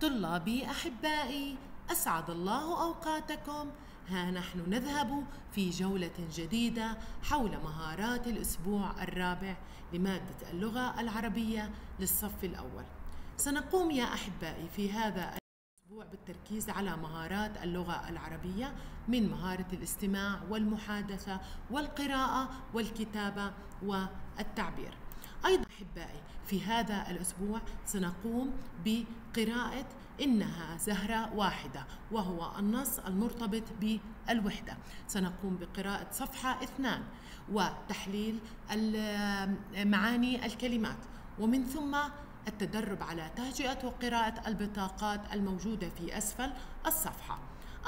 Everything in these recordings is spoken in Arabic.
طلابي أحبائي أسعد الله أوقاتكم. ها نحن نذهب في جولة جديدة حول مهارات الأسبوع الرابع لمادة اللغة العربية للصف الأول. سنقوم يا أحبائي في هذا الأسبوع بالتركيز على مهارات اللغة العربية من مهارة الاستماع والمحادثة والقراءة والكتابة والتعبير. أحبائي في هذا الأسبوع سنقوم بقراءة إنها زهرة واحدة وهو النص المرتبط بالوحدة. سنقوم بقراءة صفحة اثنان وتحليل معاني الكلمات ومن ثم التدرب على تهجئة وقراءة البطاقات الموجودة في أسفل الصفحة.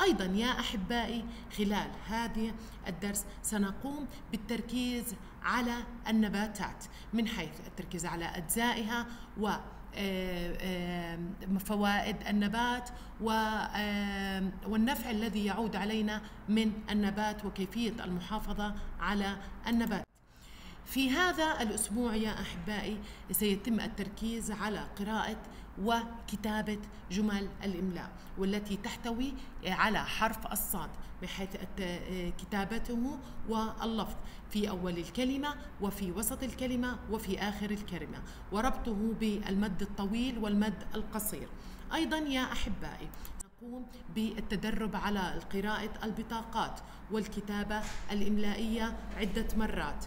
أيضا يا أحبائي خلال هذه الدرس سنقوم بالتركيز على النباتات من حيث التركيز على أجزائها و آه، آه، فوائد النبات آه، والنفع الذي يعود علينا من النبات وكيفية المحافظة على النبات. في هذا الأسبوع يا أحبائي سيتم التركيز على قراءة وكتابة جمل الإملاء والتي تحتوي على حرف الصاد بحيث كتابته واللفظ في أول الكلمة وفي وسط الكلمة وفي آخر الكلمة وربطه بالمد الطويل والمد القصير. أيضا يا أحبائي نقوم بالتدرب على قراءة البطاقات والكتابة الإملائية عدة مرات.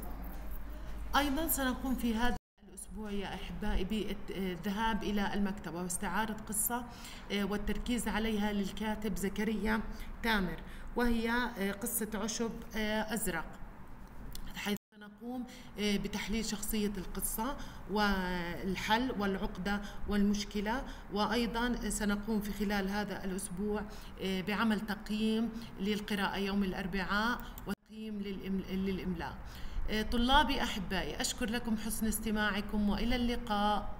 أيضا سنقوم في هذا الأسبوع يا أحبائي بالذهاب إلى المكتبة واستعارة قصة آه، والتركيز عليها للكاتب زكريا تامر وهي آه، قصة عشب آه، أزرق. حيث سنقوم بتحليل شخصية القصة والحل والعقدة والمشكلة وأيضا سنقوم في خلال هذا الأسبوع بعمل تقييم للقراءة يوم الأربعاء وتقييم للإملاء. طلابي أحبائي أشكر لكم حسن استماعكم وإلى اللقاء.